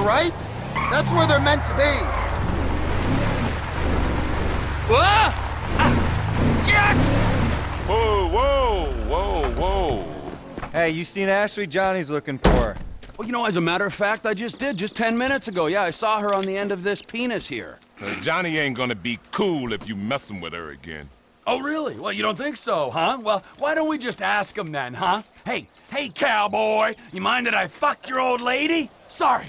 up to that farm on the right? That's where they're meant to be. Whoa! Jack! Whoa, whoa, whoa, whoa. Hey, you seen Ashley Johnny's looking for? Well, you know, as a matter of fact, I just did, just 10 minutes ago. Yeah, I saw her on the end of this penis here. Now, Johnny ain't gonna be cool if you messing with her again. Oh, really? Well, you don't think so, huh? Well, why don't we just ask him then, huh? Hey, hey, cowboy, you mind that I fucked your old lady? Sorry.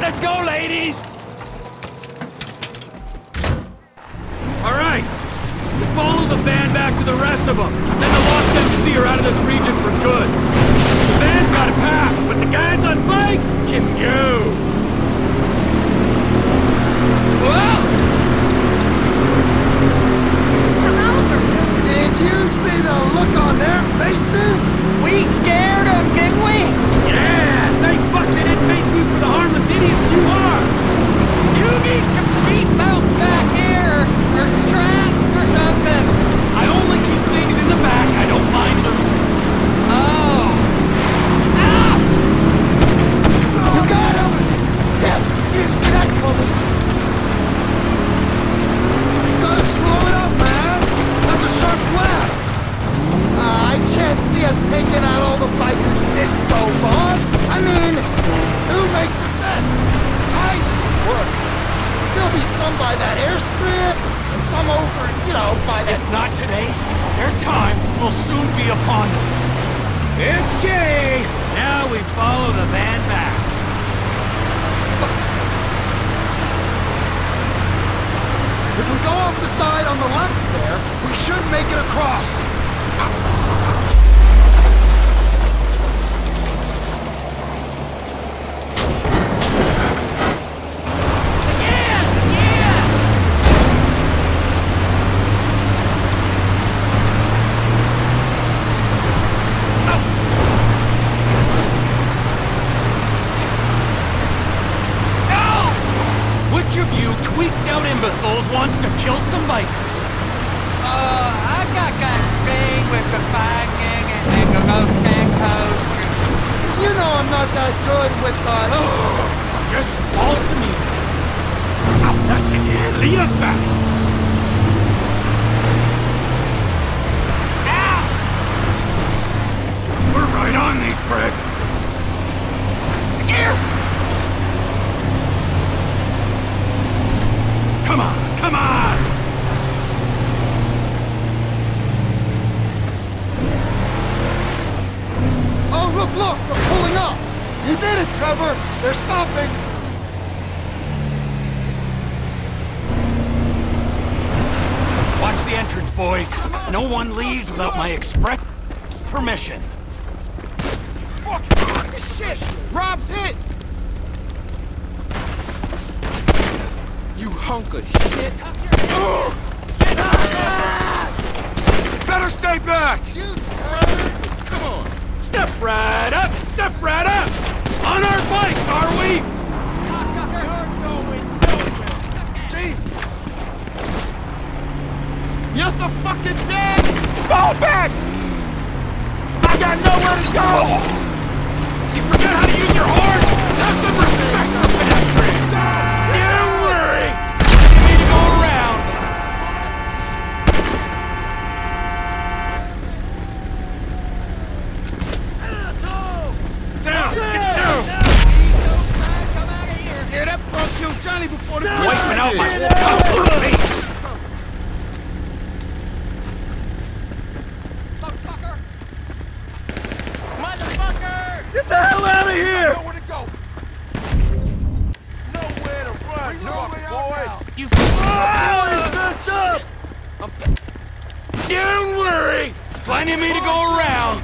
Let's go, ladies! All right. We follow the van back to the rest of them. Then the Lost MC are out of this region for good. The van's got to pass, but the guys on bikes can go. Whoa! Did you see the look on their faces? We scared them, didn't we? Yeah! Thank fuck they didn't make you for the harmless idiots you are! You need some one leaves without my express permission. Fuck! Shit! Rob's hit! You hunk of shit! Better stay back. Come on! Step right up! Step right up! On our bikes, are we? You're so fucking dead! Fall back. I got nowhere to go. You forget how to use your horn? Have some respect for pedestrians! Don't worry! You need to go around. Down! Get down! Yeah, that punk killed Johnny before the Wiping out my Plenty me to go around.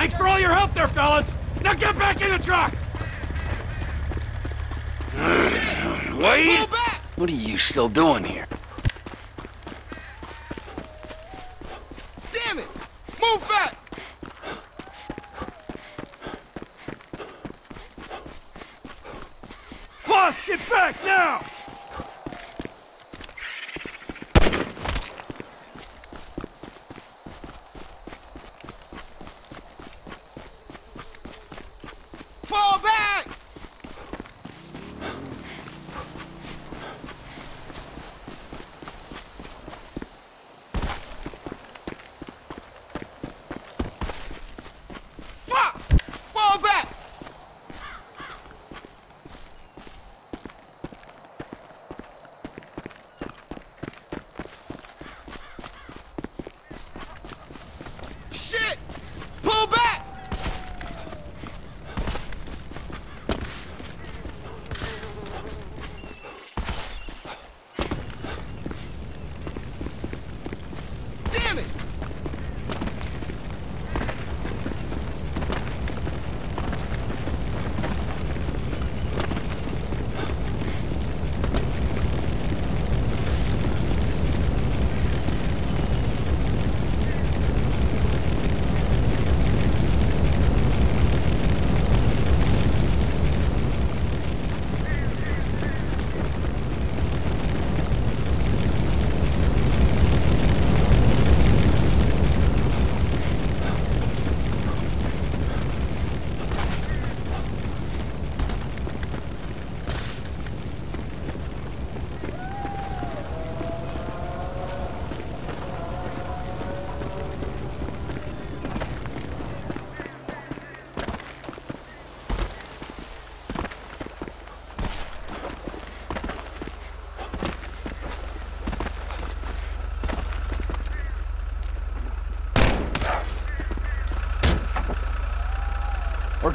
Thanks for all your help there, fellas! Now get back in the truck! Wait! What are you still doing here?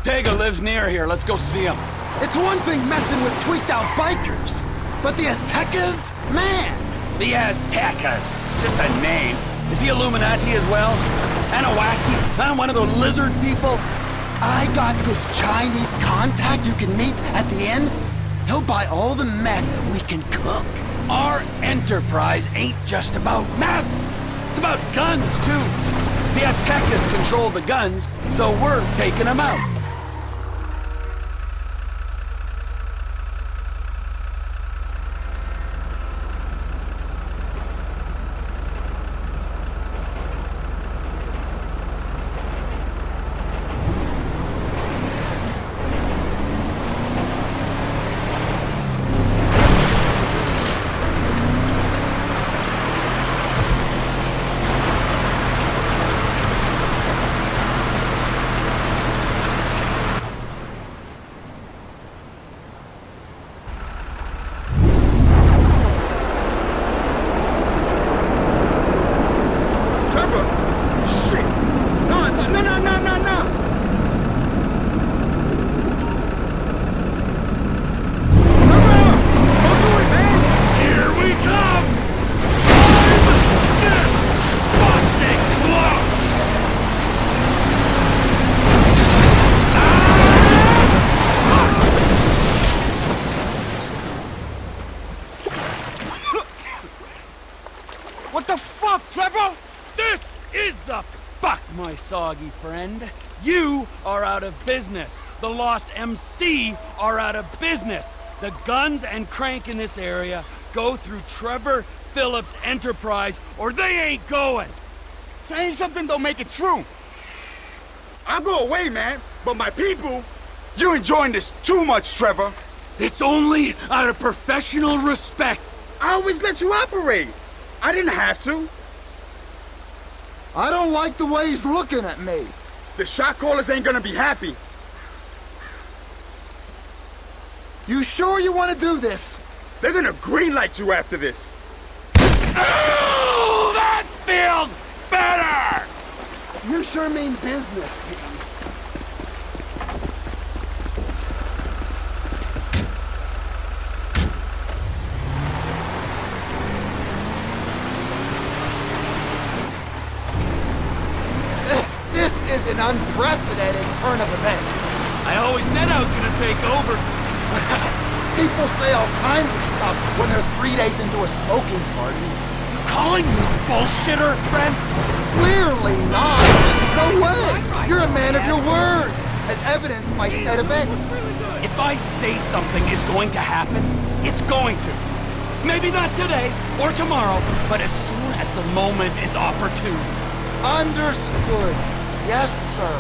Ortega lives near here. Let's go see him. It's one thing messing with tweaked out bikers, but the Aztecas? Man! The Aztecas. It's just a name. Is he Illuminati as well? Anunnaki? Huh? One of those lizard people? I got this Chinese contact you can meet at the end. He'll buy all the meth we can cook. Our enterprise ain't just about meth. It's about guns, too. The Aztecas control the guns, so we're taking them out. Trevor! Shit! No, no, no, no, no, no, no! Trevor! Don't do it, man! Here we come! I'm this fucking close! What the fuck, Trevor? This is the fuck, my soggy friend. You are out of business. The Lost MC are out of business. The guns and crank in this area go through Trevor Philips Enterprise, or they ain't going. Saying something don't make it true. I'll go away, man, but my people... You're enjoying this too much, Trevor. It's only out of professional respect. I always let you operate. I didn't have to. I don't like the way he's looking at me. The shot callers ain't gonna be happy. You sure you want to do this? They're gonna greenlight you after this. Oh, that feels bad! sure mean business, dude. This is an unprecedented turn of events. I always said I was gonna take over. People say all kinds of stuff when they're three days into a smoking party. You Calling me a bullshitter, friend? Clearly not. No way. You're a man of your word, as evidenced by said events. If I say something is going to happen, it's going to. Maybe not today or tomorrow, but as soon as the moment is opportune. Understood. Yes, sir.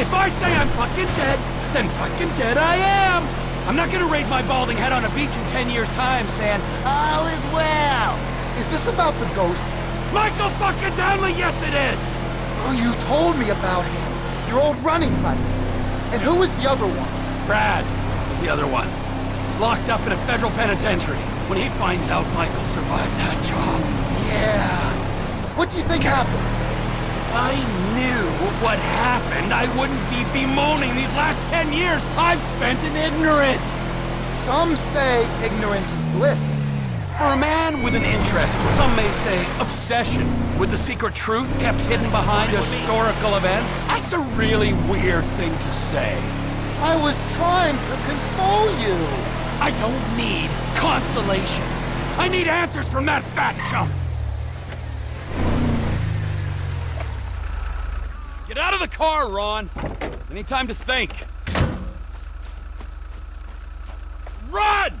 If I say I'm fucking dead, then fucking dead I am. I'm not gonna raise my balding head on a beach in 10 years' time, Stan. All is well. Is this about the ghost? Michael fucking Townley, yes it is. Oh, you told me about him. Your old running buddy. And who was the other one? Brad was the other one. Locked up in a federal penitentiary. When he finds out Michael survived that job. Yeah. What do you think happened? I knew what happened. I wouldn't be bemoaning these last 10 years I've spent in ignorance. Some say ignorance is bliss. For a man with an interest, some may say obsession, with the secret truth kept hidden behind historical events, that's a really weird thing to say. I was trying to console you. I don't need consolation. I need answers from that fat chump. Get out of the car, Ron. Need time to think. Run!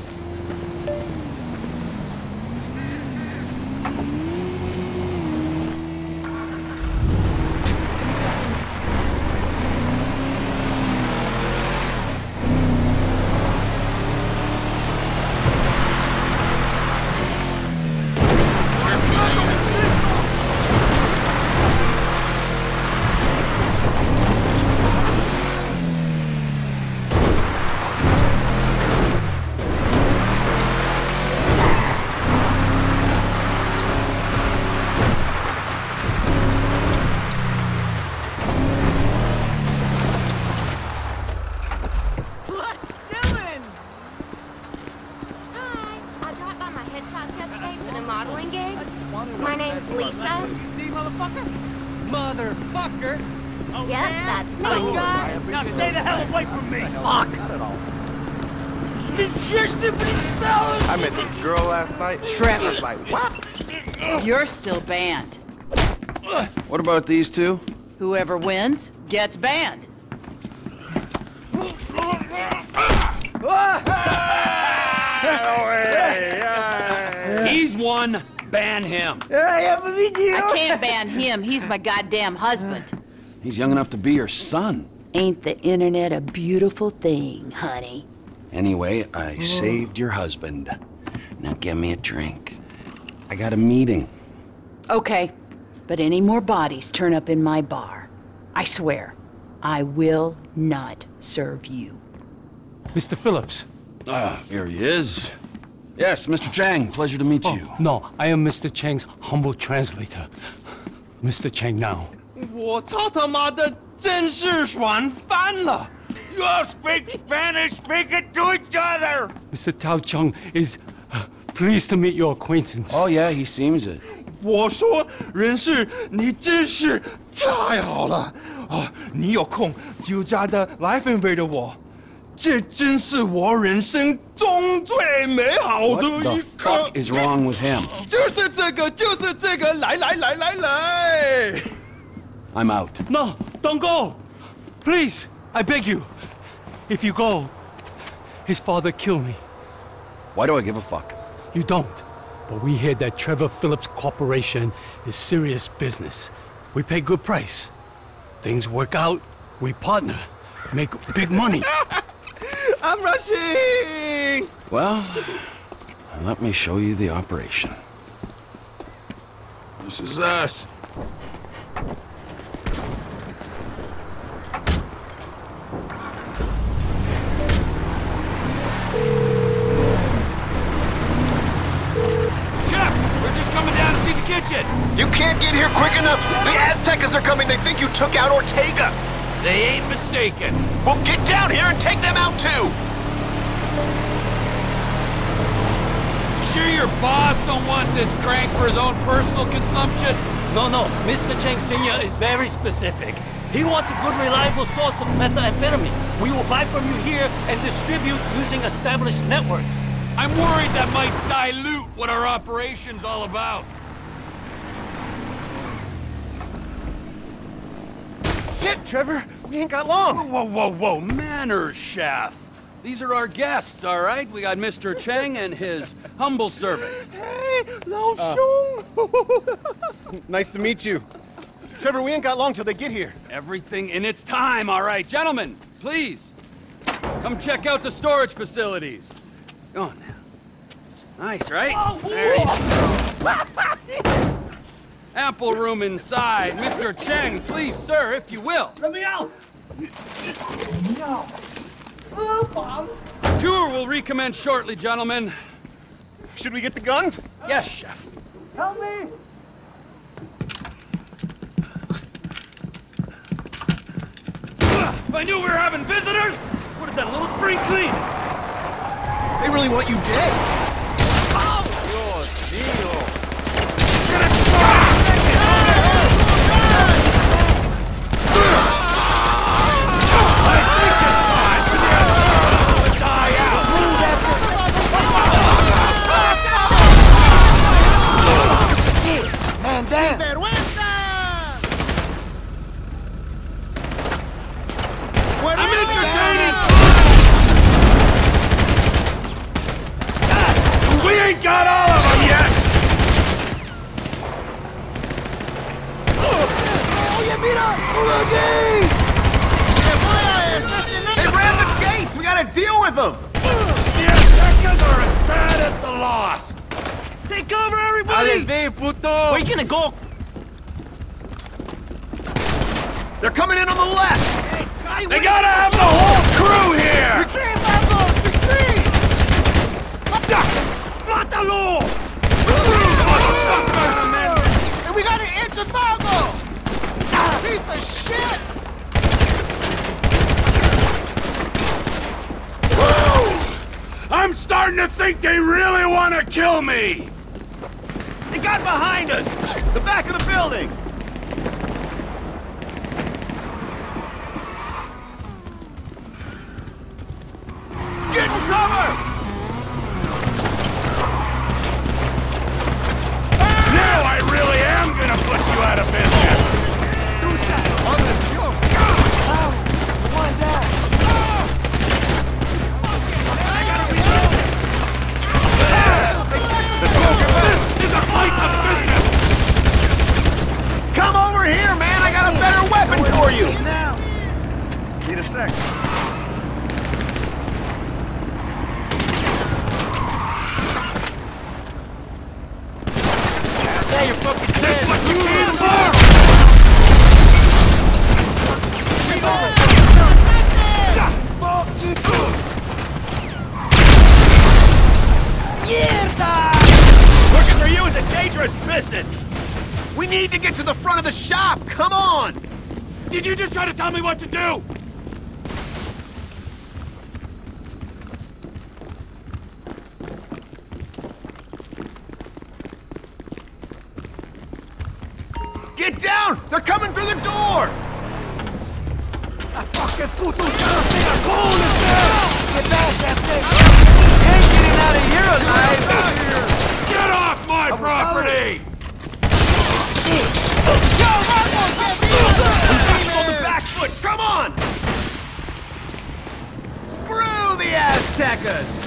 Girl last night. Trevor. I what? You're still banned. What about these two? Whoever wins gets banned. He's one, ban him. I can't ban him. He's my goddamn husband. He's young enough to be your son. Ain't the internet a beautiful thing, honey? Anyway, I saved your husband. Now get me a drink. I got a meeting. Okay, but any more bodies turn up in my bar. I swear, I will not serve you. Mr. Philips. Ah, here he is. Yes, Mr. Cheng, pleasure to meet oh, you. No, I am Mr. Cheng's humble translator. Mr. Chang now. 我操他妈的真是爽翻了！You all speak Spanish, speak it to each other! Mr. Tao Cheng is pleased to meet your acquaintance. Oh, yeah, he seems it. 我说，人事，你真是太好了哦！你有空就加的来分配的我，这真是我人生中最美好的 What 一 the 刻。 fuck is wrong with him? 就是这个，就是这个，来来来来来。 I'm out. No, don't go! Please, I beg you. If you go, his father kill me. Why do I give a fuck? You don't. But we hear that Trevor Philips Corporation is serious business. We pay good price. Things work out, we partner, make big money. I'm rushing. Well, let me show you the operation. This is us. See. You can't get here quick enough. The Aztecas are coming. They think you took out Ortega. They ain't mistaken. Well, get down here and take them out too. Sure your boss don't want this crank for his own personal consumption? No, no. Mr. Cheng Sr. is very specific. He wants a good, reliable source of methamphetamine. We will buy from you here and distribute using established networks. I'm worried that might dilute what our operation's all about. Shit, Trevor. We ain't got long. Whoa, whoa, whoa, manners, chef. These are our guests, all right? We got Mr. Cheng and his humble servant. Hey, Lao Shung. Nice to meet you. Trevor, we ain't got long till they get here. Everything in its time, all right. Gentlemen, please. Come check out the storage facilities. Go on now. Nice, right? There you go. Ample room inside. Mr. Cheng, please, sir, if you will. Let me out! No. Tour will recommence shortly, gentlemen. Should we get the guns? Yes, chef. Help me! If I knew we were having visitors, would have done a little spring clean. They really want you dead. Man down. I'm entertaining. We ain't got all of them yet. They ran the gates. We gotta deal with them. The Aztecas are as bad as the lost. Take cover, everybody! puto. Where you gonna go? They're coming in on the left. They gotta have the whole crew here. Retreat, Pablo! Retreat! Mátalo! And we got an Interfago! Piece of shit! I'm starting to think they really want to kill me. They got behind us. The back of the building. We need to get to the front of the shop! Come on! Did you just try to tell me what to do? Get down! They're coming through the door! Get back, that thing! Ain't getting out of here alive! Get off my property! Come on! Screw the Aztecas!